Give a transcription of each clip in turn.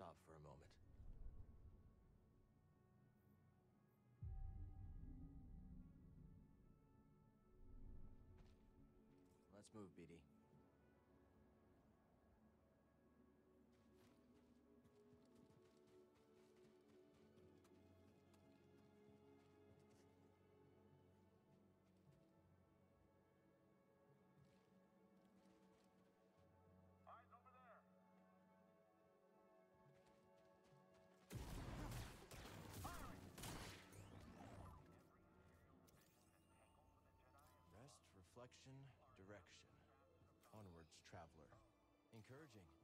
stop for a moment. Let's move, BD. reflection, direction. Onwards, traveler. Encouraging.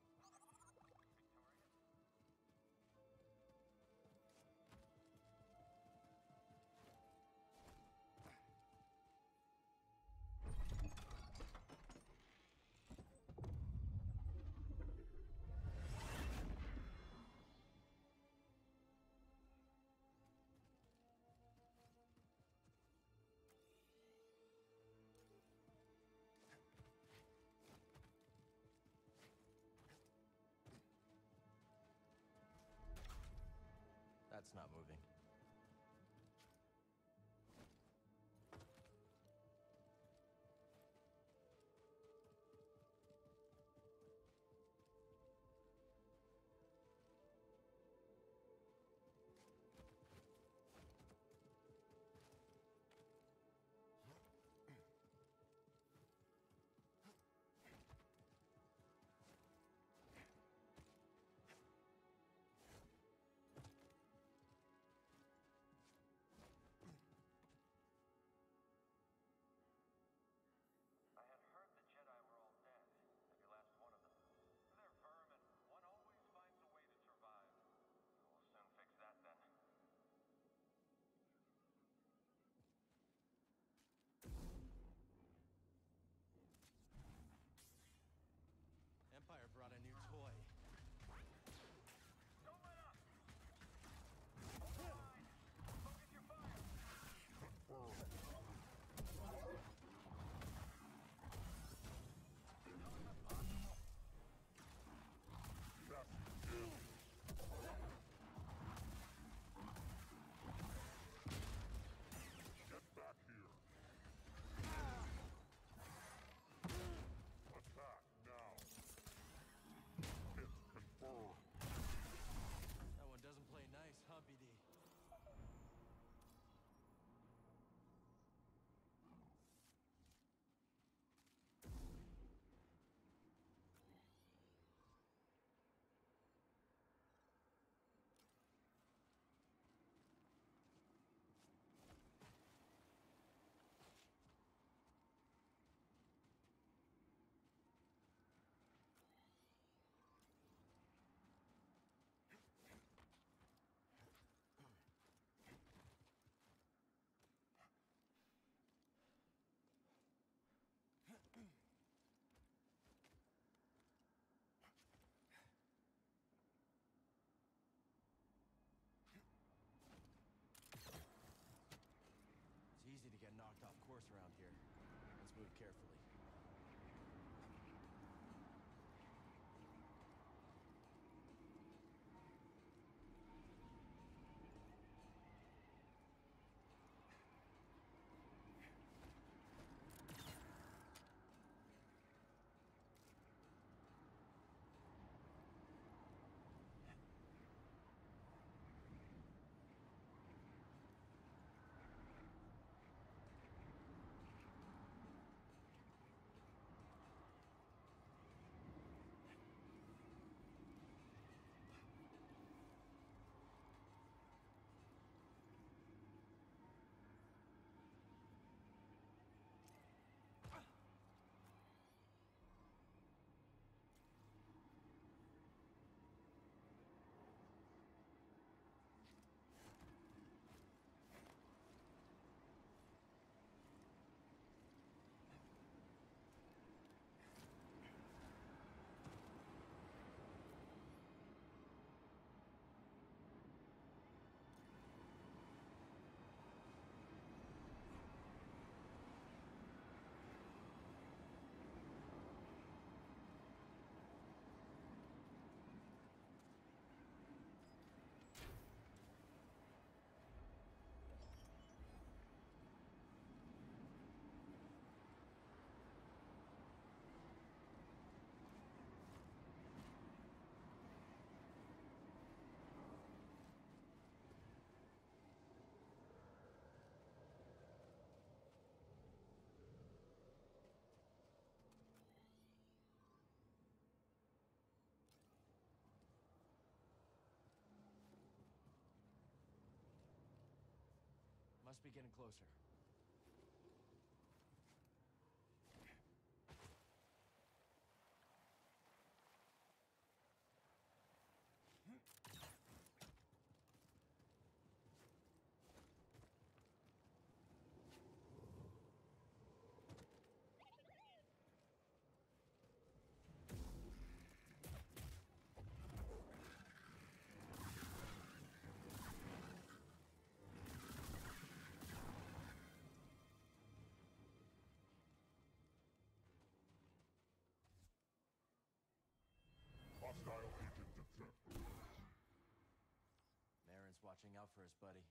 that's not moving. move carefully. must be getting closer. Watching out for us, buddy.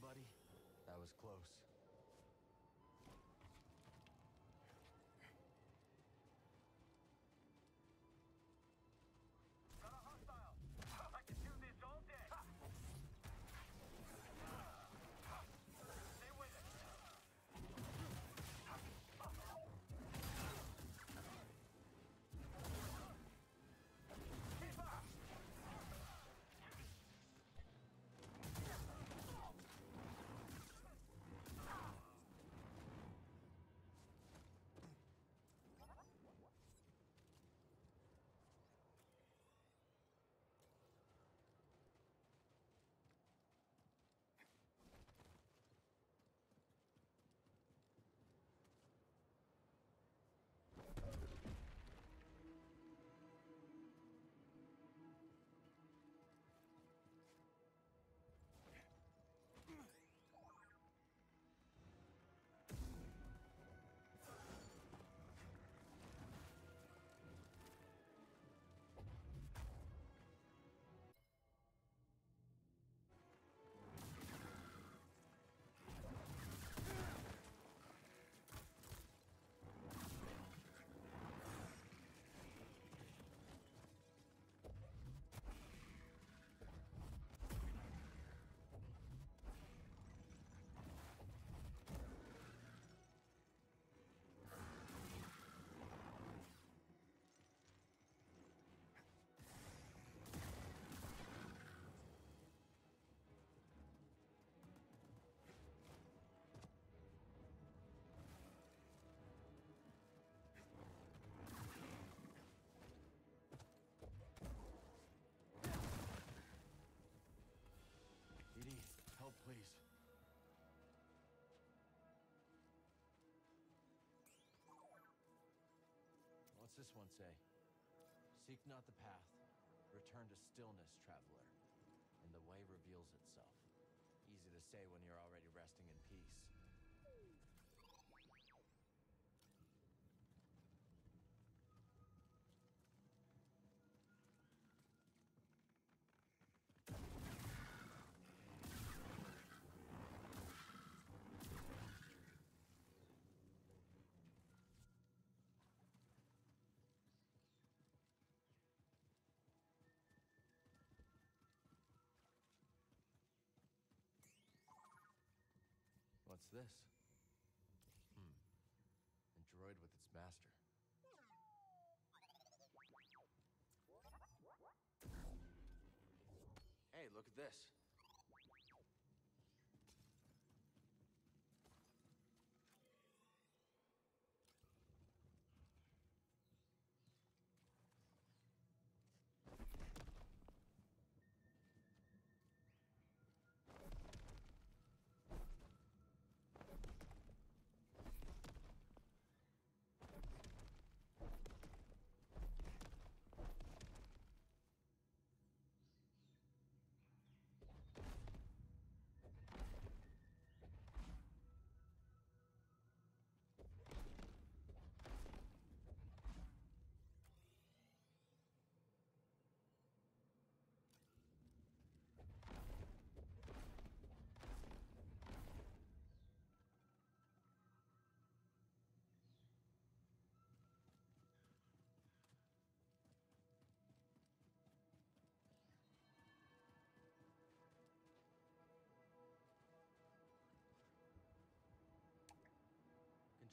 buddy? That was close. What's this one say? Seek not the path. Return to stillness, traveler. And the way reveals itself. Easy to say when you're already resting in peace. What's this? Hmm. A droid with its master. Hey, look at this.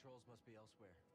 Controls must be elsewhere.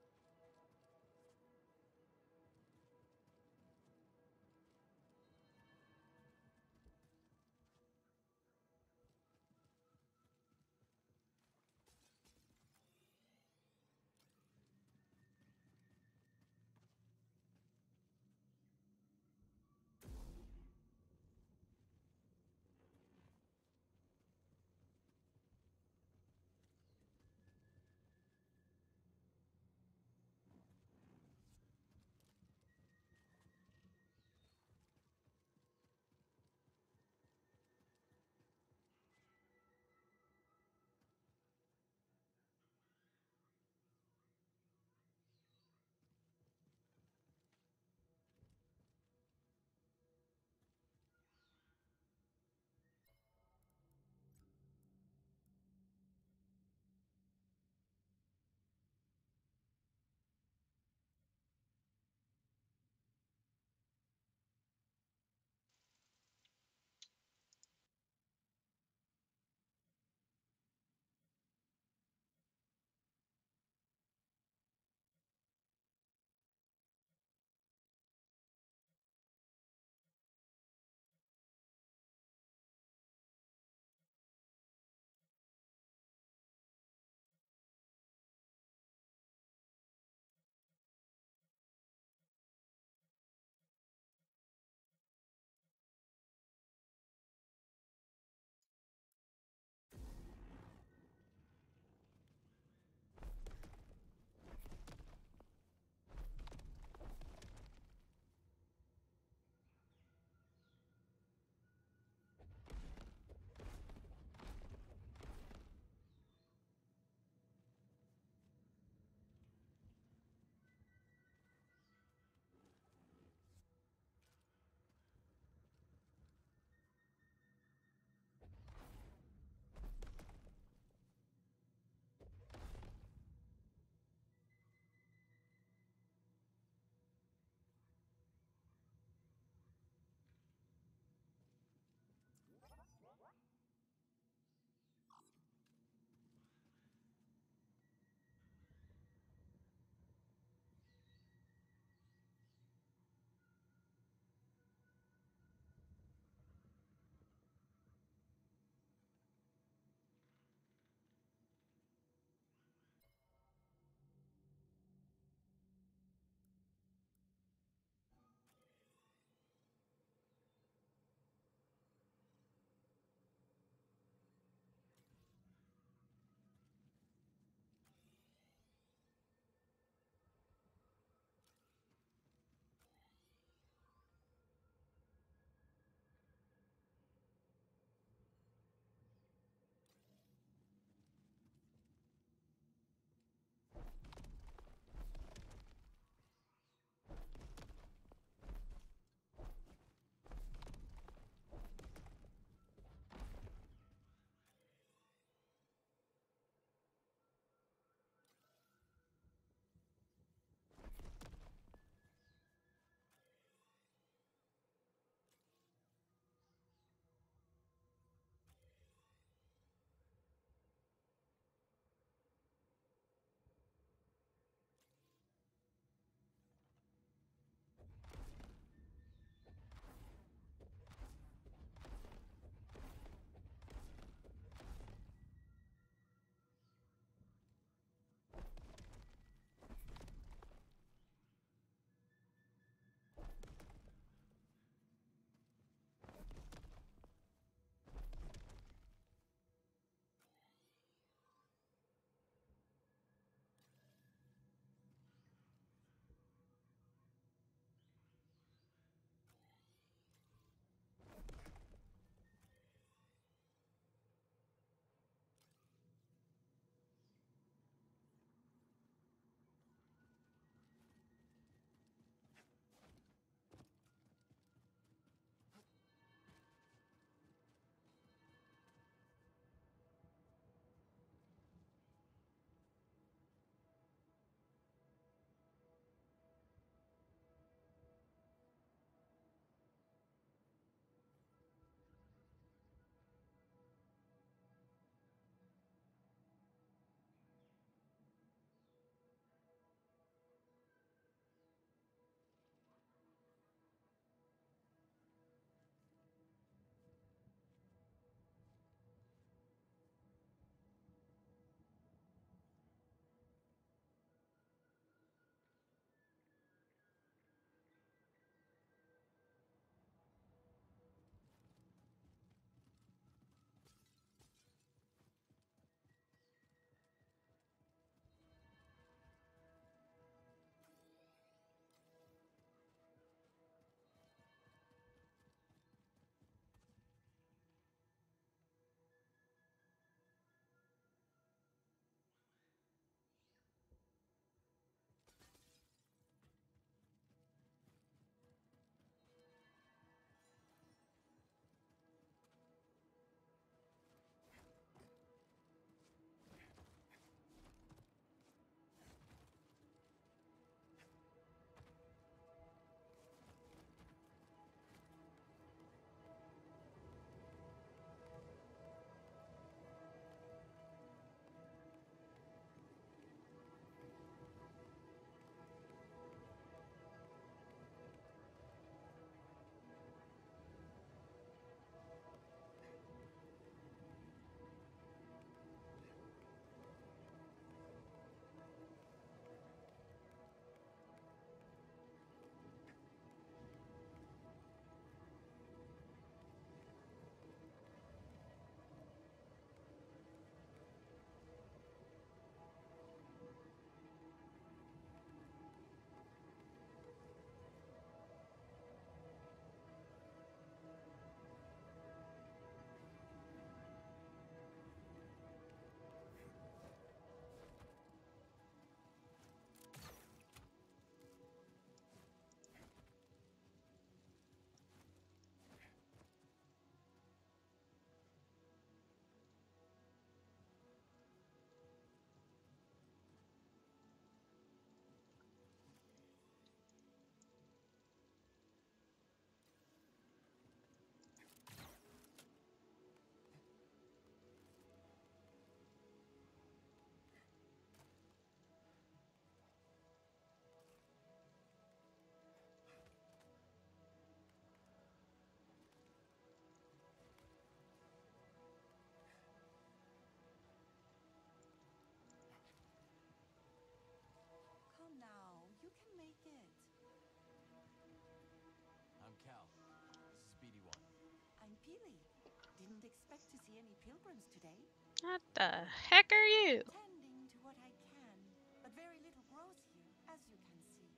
Expect to see any pilgrims today. What the heck are you? Tending to what I can, but very little grows here, as you can see.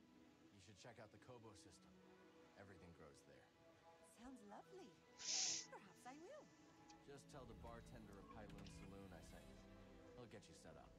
You should check out the Koboh system. Everything grows there. Sounds lovely. Perhaps I will. Just tell the bartender of Pyloon Saloon I sent you. He'll get you set up.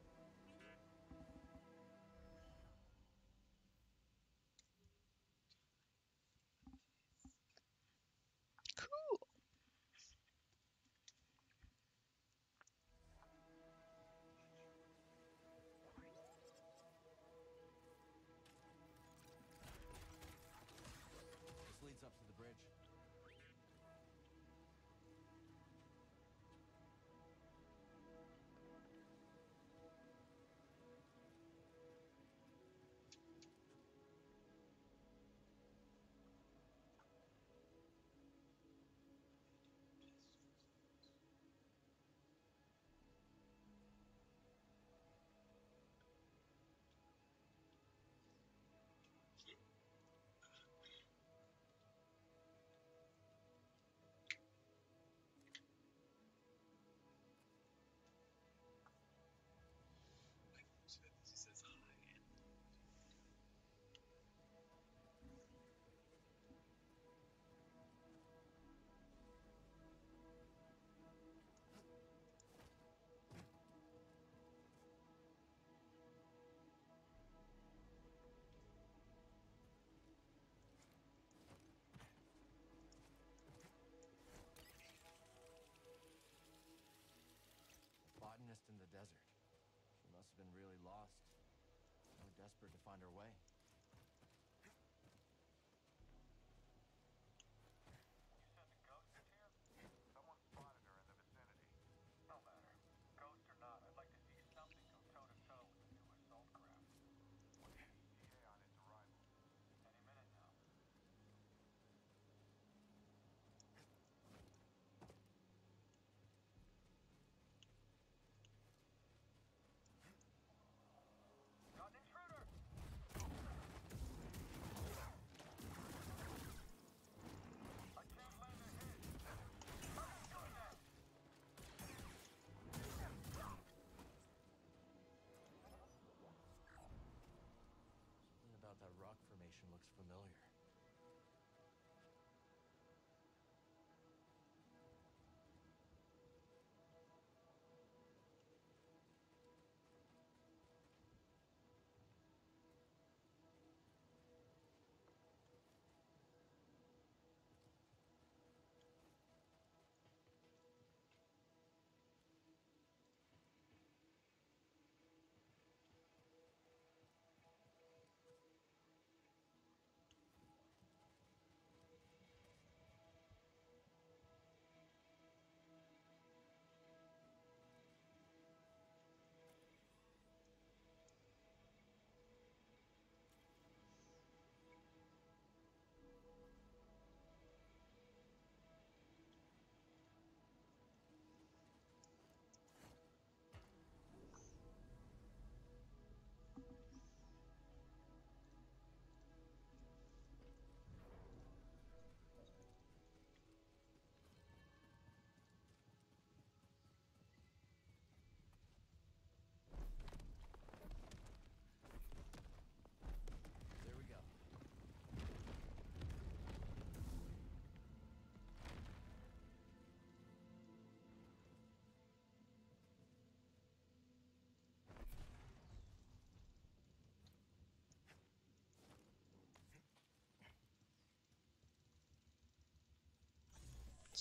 Been really lost. So desperate to find our way.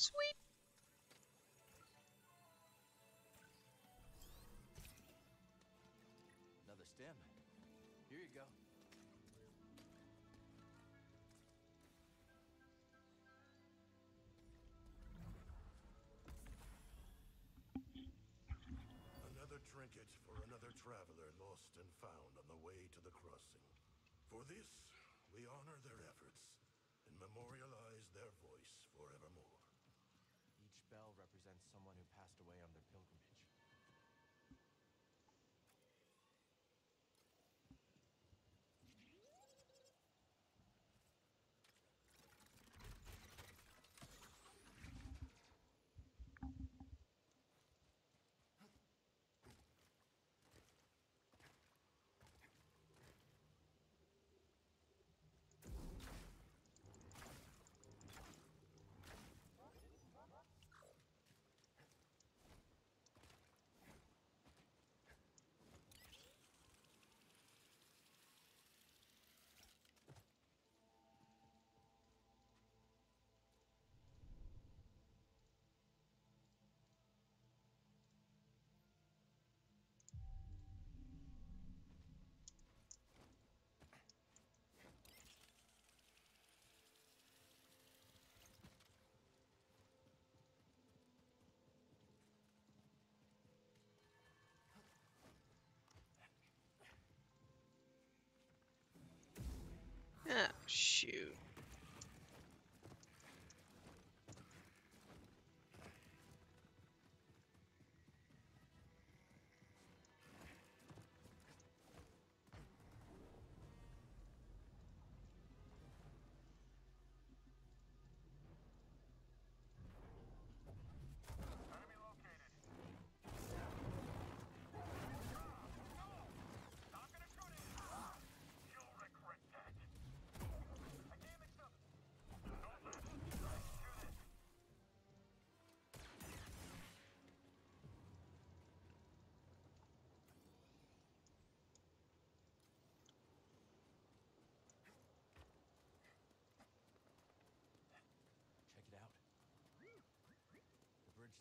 Sweet. Another stem. Here you go. Another trinket for another traveler lost and found on the way to the crossing. For this, we honor their efforts and memorialize their voice forevermore. Bell represents someone who passed away on shoot.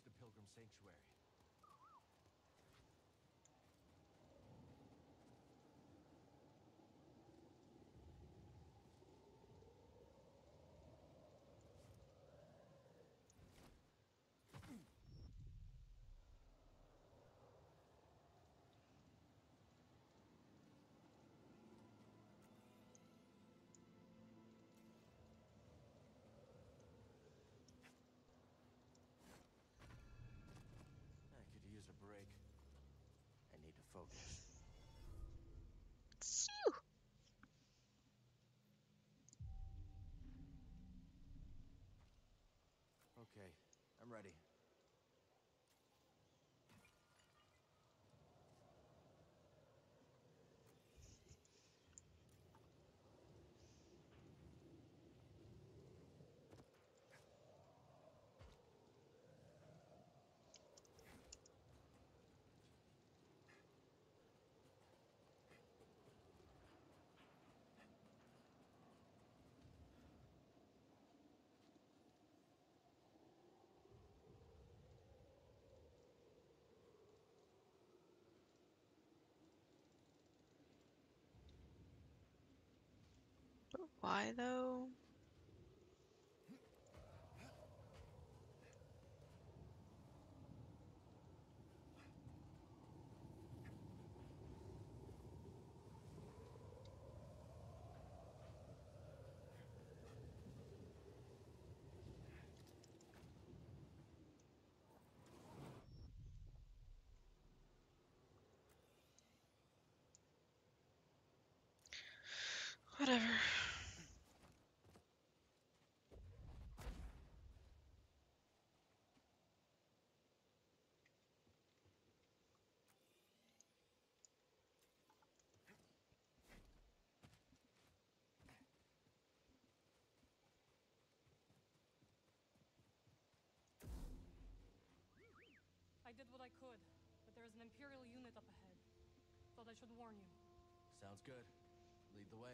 the Pilgrim Sanctuary. folks. Why though? Whatever. did what I could, but there is an Imperial unit up ahead. Thought I should warn you. Sounds good. Lead the way.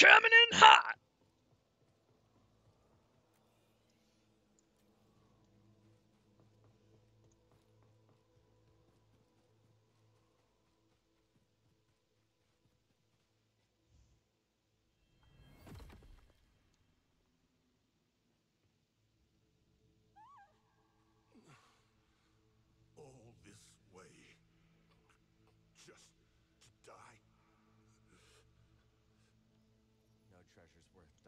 Coming in hot. Treasure's worth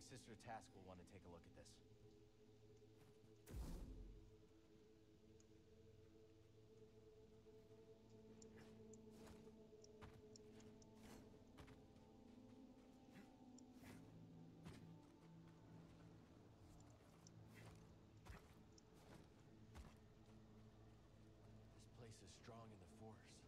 think Sister Task will want to take a look at this. This place is strong in the Force.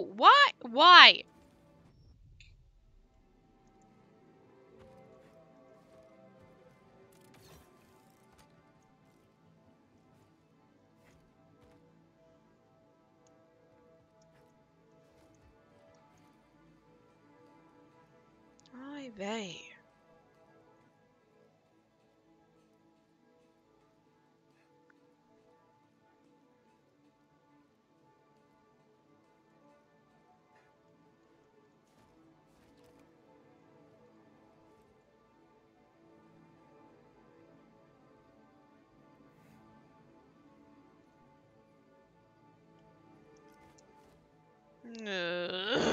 Why? Why? Ay. Please.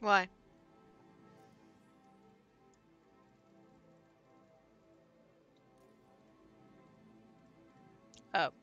Why? Oh.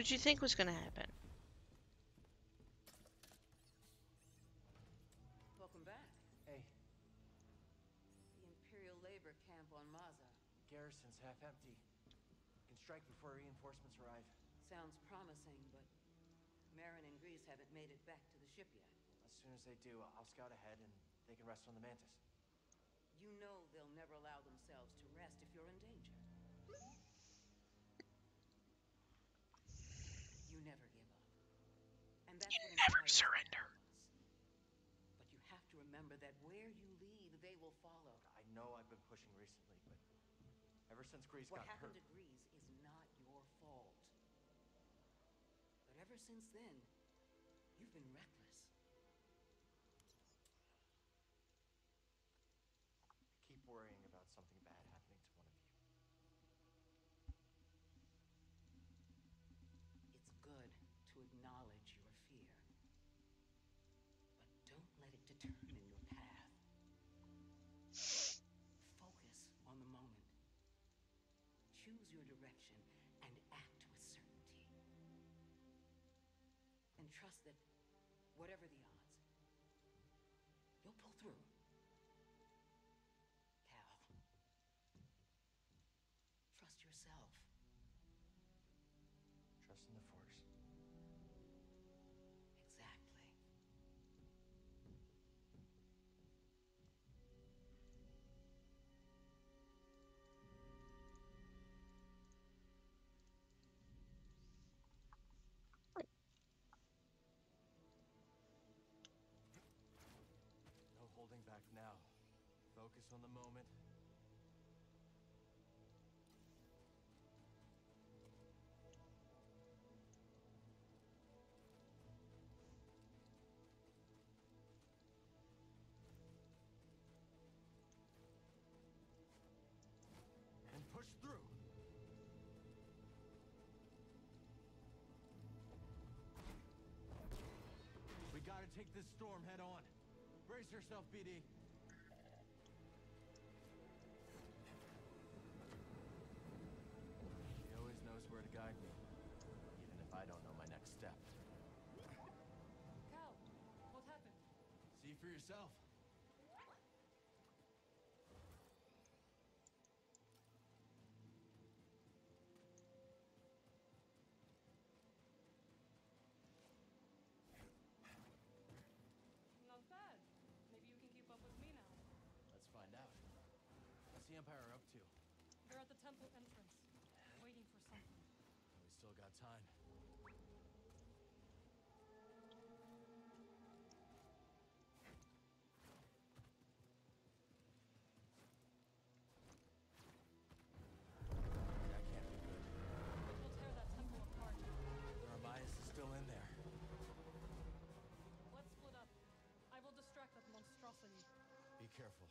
What did you think was gonna happen? Welcome back. Hey, The Imperial labor camp on Maza. garrison's half empty. Can strike before reinforcements arrive. Sounds promising, but Merrin and Greez haven't made it back to the ship yet. As soon as they do, I'll scout ahead and they can rest on the Mantis. You know they'll never allow themselves to rest if you're in danger. You never give up. And that's what Never surrender. But you have to remember that where you lead, they will follow. I know I've been pushing recently, but ever since Greez What got hurt. What happened hurt, to Greez is not your fault. But ever since then, you've been reckless. Trust that whatever the odds, you'll pull through. Cal. Trust yourself. Trust in the On the moment. And push through. We gotta take this storm head on. Brace yourself, BD. Guide me, even if I don't know my next step. Cal, what happened? See for yourself. Not bad. Maybe you can keep up with me now. Let's find out. What's the Empire up to? They're at the temple entrance, waiting for something. We still got time. Let's split up. I will distract that can't be good. It will tear that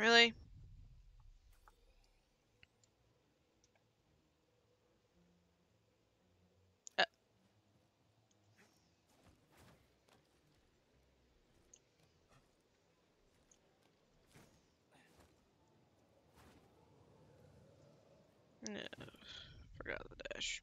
Really? Uh, no, forgot the dash.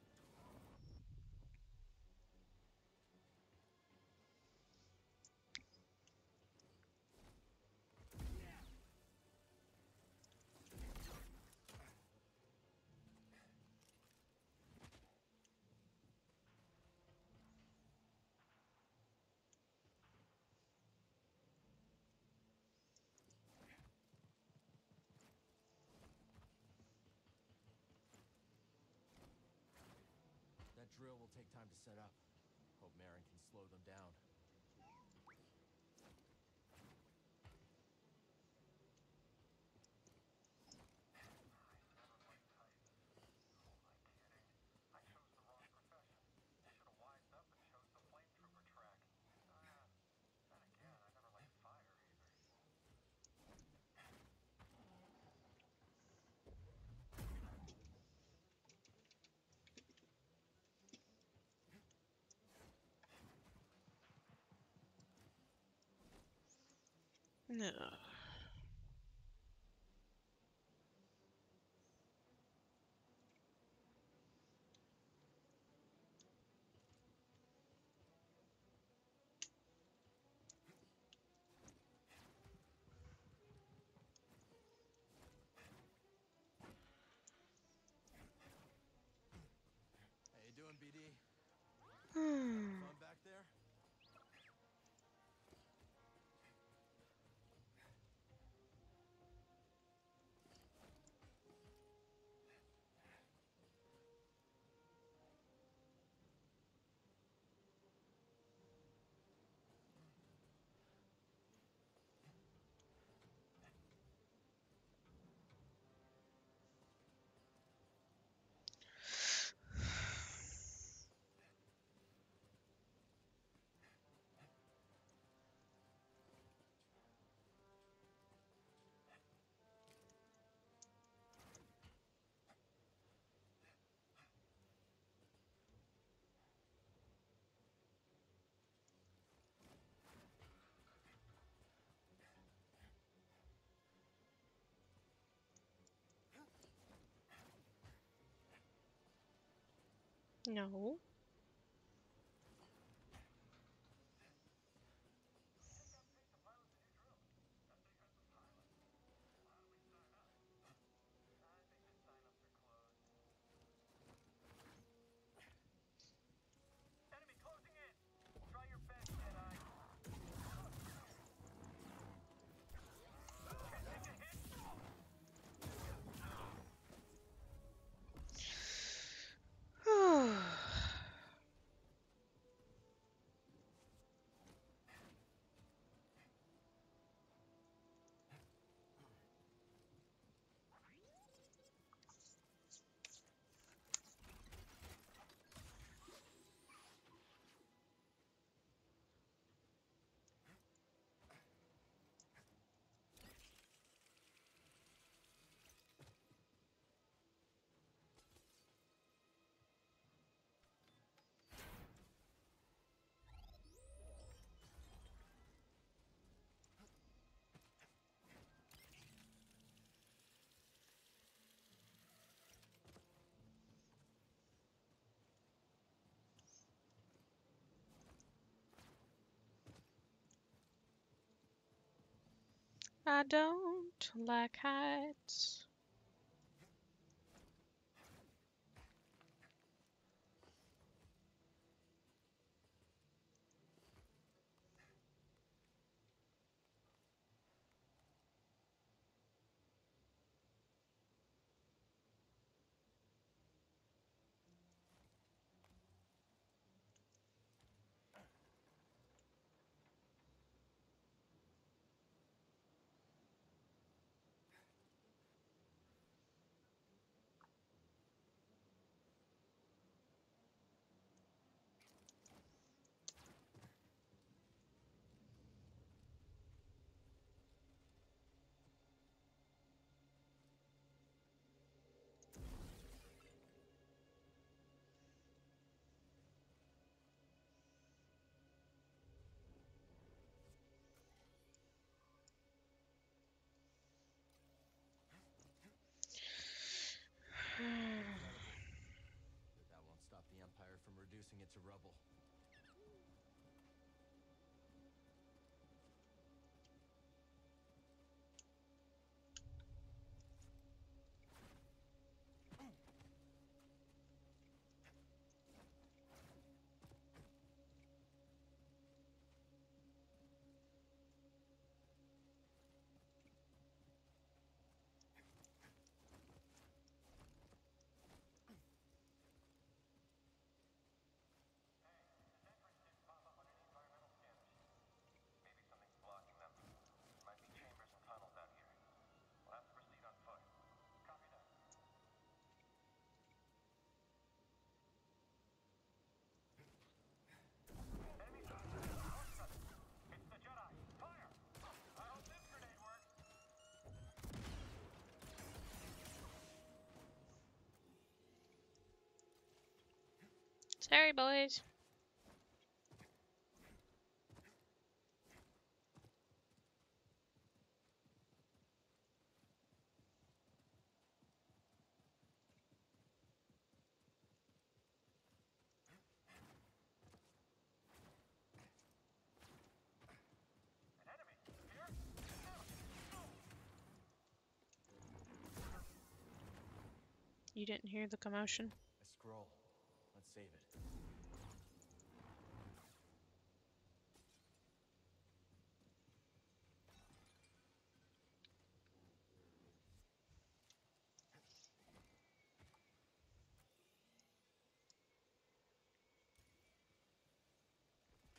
drill will take time to set up. Hope Merrin can slow them down. No. No. I don't like heights. But that won't stop the Empire from to rubble. Maybe something's blocking them. Might be chambers and tunnels out here. We'll have to proceed on foot. Copy that. Enemy shot. North side. It's the Jedi. Fire! I hope this grenade works. Sorry, boys. You didn't hear the commotion? A scroll. Let's save it.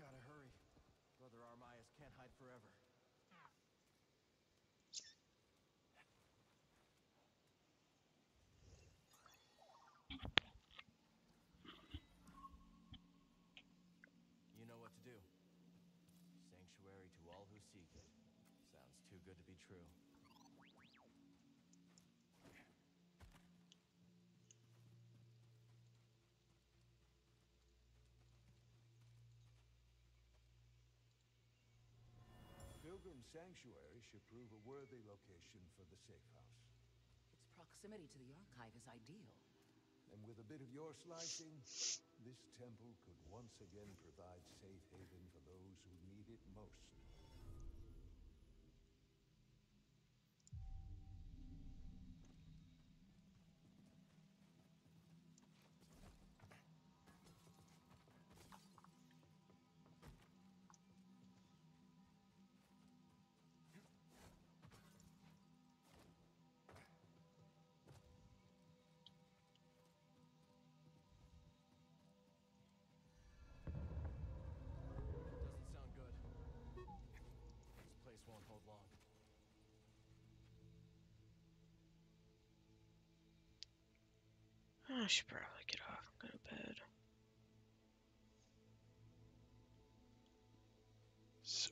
Gotta hurry. Brother Armias can't hide forever. You know what to do. Sanctuary to all who seek it. Sounds too good to be true. Pilgrim Sanctuary should prove a worthy location for the safe house. Its proximity to the archive is ideal. And with a bit of your slicing, this temple could once again provide safe haven for those who need it most. I should probably get off and go to bed. So...